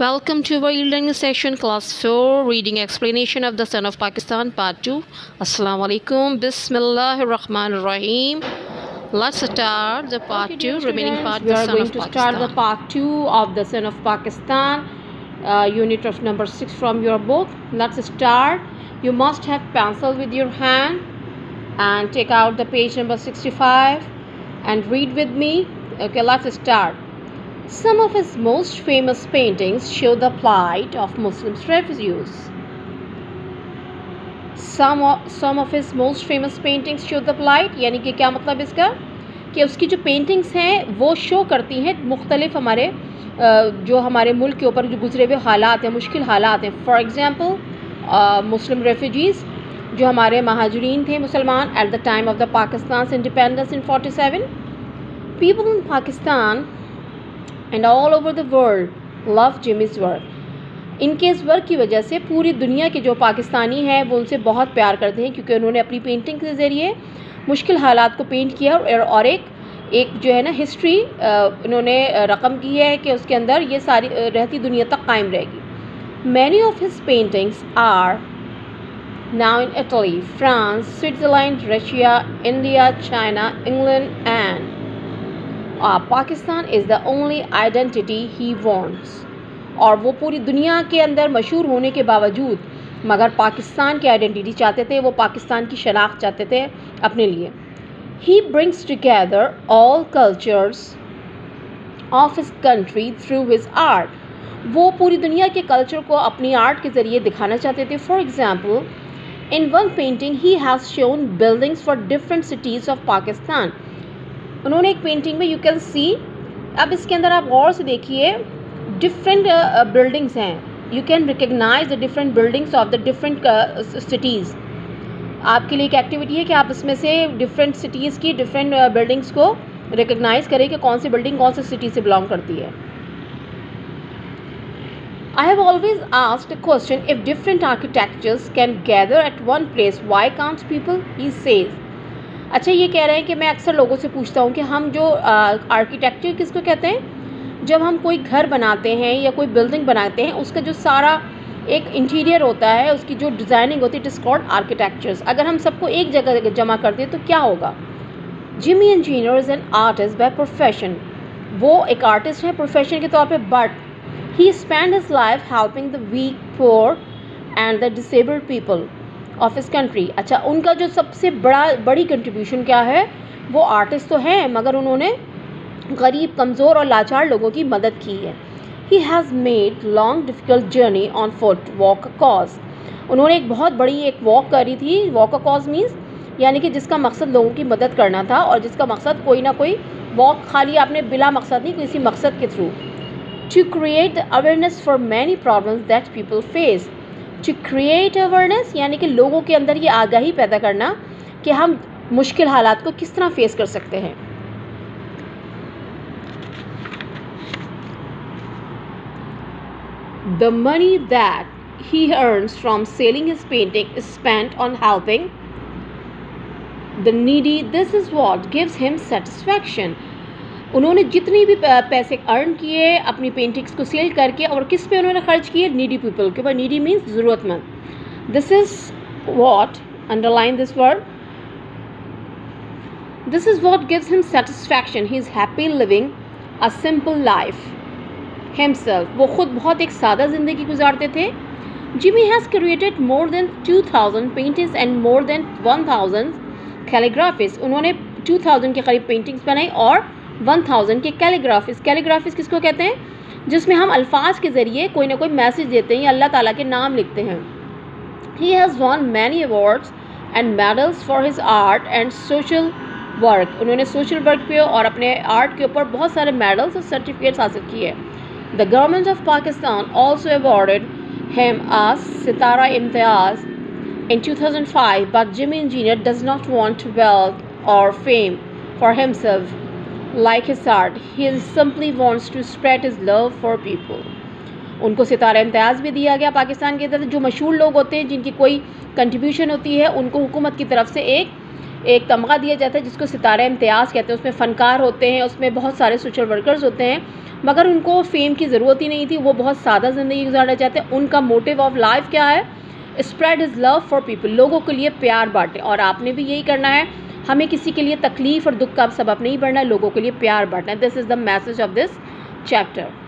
Welcome to our e-learning session class 4 reading explanation of the Son of Pakistan part 2 Assalamu alaikum Bismillahir Rahmanir Rahim Let's start the part Okay, 2 remaining part we the are going to Pakistan start the part 2 of the son of pakistan uh, unit of number 6 from your book. Let's start. You must have pencil with your hand and take out the page number 65 and read with me. Okay let's start some of his most famous paintings show the plight of muslim refugees. Some of, some of his most famous paintings show the plight यानी कि क्या मतलब इसका? कि उसकी जो paintings हैं वो शो करती हैं मुख्तलिफ़ हमारे जो हमारे मुल्क के ऊपर जो गुजरे हुए हालात हैं मुश्किल हालात हैं। फॉर एग्ज़ाम्पल मुस्लिम रेफ्यूजीज़ जो हमारे महाजरीन थे मुसलमान at the time of the Pakistan independence in 47 people in Pakistan and all over the world love Jimmy's work इनके इस वर्क की वजह से पूरी दुनिया के जो पाकिस्तानी हैं वो उनसे बहुत प्यार करते हैं क्योंकि उन्होंने अपनी पेंटिंग के ज़रिए मुश्किल हालात को पेंट किया और एक एक जो है ना हिस्ट्री इन्होंने रकम की है कि उसके अंदर ये सारी रहती दुनिया तक कायम रहेगी। Many of his paintings are now in Italy, France, Switzerland, Russia, India, China, England, and uh, Pakistan is the only identity he wants. और वो पूरी दुनिया के अंदर मशहूर होने के बावजूद मगर पाकिस्तान की आइडेंटिटी चाहते थे वो पाकिस्तान की शनाख्त चाहते थे अपने लिए। He brings together all cultures of his country through his art वो पूरी दुनिया के कल्चर को अपनी आर्ट के ज़रिए दिखाना चाहते थे। For example in one painting he has shown buildings for different cities of Pakistan उन्होंने एक पेंटिंग में यू कैन सी अब इसके अंदर आप गौर से देखिए डिफरेंट बिल्डिंग्स हैं you can recognise the different buildings of the different cities आपके लिए एक एक्टिविटी है कि आप इसमें से डिफरेंट सिटीज़ की डिफरेंट बिल्डिंग्स को रिकग्नाइज करें कि कौन सी बिल्डिंग कौन सी सिटी से बिलोंग करती है I have always asked a question if different architectures can gather at one place, why can't people? He says. अच्छा ये कह रहे हैं कि मैं अक्सर लोगों से पूछता हूँ कि हम जो आर्किटेक्चर किसको कहते हैं? जब हम कोई घर बनाते हैं या कोई बिल्डिंग बनाते हैं, उसका जो सारा एक इंटीरियर होता है, उसकी जो डिज़ाइनिंग होती है इट इज़ कॉल्ड आर्किटेक्चर्स अगर हम सबको एक जगह जमा कर दें तो क्या होगा? Jimmy Engineer is an artist by profession वो एक आर्टिस्ट है प्रोफेशन के तौर पे but he spend his life helping the weak poor and the disabled people of इस कंट्री। अच्छा उनका जो सबसे बड़ा, बड़ी कंट्रीब्यूशन क्या है? वो आर्टिस्ट तो हैं, मगर उन्होंने गरीब, कमज़ोर और लाचार लोगों की मदद की है। He has made long difficult journey on foot walk cause उन्होंने एक बहुत बड़ी एक वॉक करी थी। वॉक कॉज मीन्स यानी कि जिसका मकसद लोगों की मदद करना था और जिसका मकसद कोई ना कोई वॉक खाली आपने बिला मकसद नहीं, किसी मकसद के through to create awareness for many problems that people face. To create awareness यानी कि लोगों के अंदर ये आगाही पैदा करना कि हम मुश्किल हालात को किस तरह फेस कर सकते हैं। The money that he earns from selling his painting spent on helping the needy this is what gives him satisfaction उन्होंने जितनी भी पैसे अर्न किए, अपनी पेंटिंग्स को सेल करके और किस पे उन्होंने खर्च किए? नीडी पीपल के। ऊपर नीडी मीन्स ज़रूरतमंद। This is what underline this word this is what gives him satisfaction he is happy living a simple life himself वो खुद बहुत एक सादा ज़िंदगी गुजारते थे। Jimmy has created more than two thousand paintings and more than one thousand calligraphies उन्होंने two thousand के करीब पेंटिंग्स बनाई और वन थाउज़ेंड के कैलीग्राफिस कैलीग्राफिस किसको कहते हैं? जिसमें हम अल्फाज के ज़रिए कोई ना कोई मैसेज देते हैं या अल्लाह ताला के नाम लिखते हैं। He has won many awards and medals for his art and social work उन्होंने सोशल वर्क पे और अपने आर्ट के ऊपर बहुत सारे मेडल्स और सर्टिफिकेट्स हासिल किए the government of Pakistan also awarded him as Sitara Imtiaz in 2005 but Jimmy Engineer does not want wealth or fame for himself. Like his art, he simply wants to spread his love for people. उनको सितारा इम्तियाज़ भी दिया गया पाकिस्तान की तरफ़ जो मशहूर लोग होते हैं, जिनकी कोई कंट्रीब्यूशन होती है, उनको हुकूमत की तरफ़ से एक एक तमगा दिया जाता है, जिसको सितारा इम्तियाज़ कहते हैं। उसमें फ़नकार होते हैं, उसमें बहुत सारे सोशल वर्कर्स होते हैं, मगर उनको फ़ेम की ज़रूरत ही नहीं थी। वो बहुत सादा ज़िंदगी गुजारना चाहते हैं। उनका मोटिव ऑफ़ लाइफ क्या है? Spread is love for people लोगों के लिए प्यार बांटें। और आपने भी यही करना है हमें किसी के लिए तकलीफ़ और दुख का सबब नहीं बढ़ना है लोगों के लिए प्यार बढ़ना। है this is the message of this chapter